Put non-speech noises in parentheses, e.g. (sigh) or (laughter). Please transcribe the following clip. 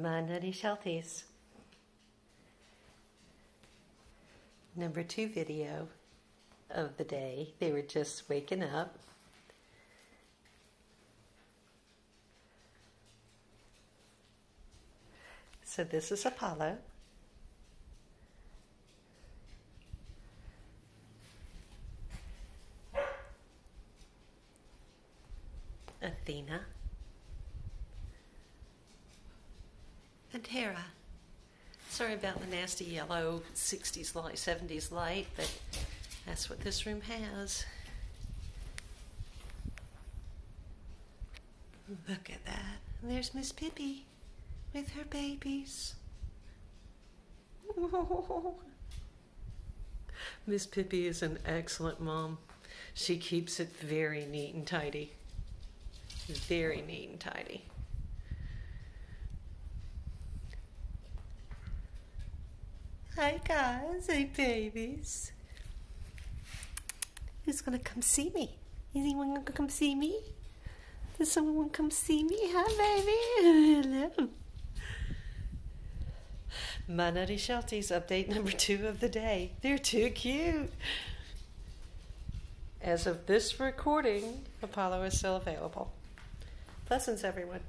My Nutty Shelties. Number two video of the day. They were just waking up. So this is Apollo. Athena. And Hera. Sorry about the nasty yellow 60s light, 70s light, but that's what this room has. Look at that. There's Miss Pippi with her babies. (laughs) Miss Pippi is an excellent mom. She keeps it very neat and tidy. Very neat and tidy. Hi guys, hey babies. Who's gonna come see me? Is anyone gonna come see me? Does someone come see me? Hi baby. Hello. Nutty Shelties update number two of the day. They're too cute. As of this recording, Apollo is still available. Blessings, everyone.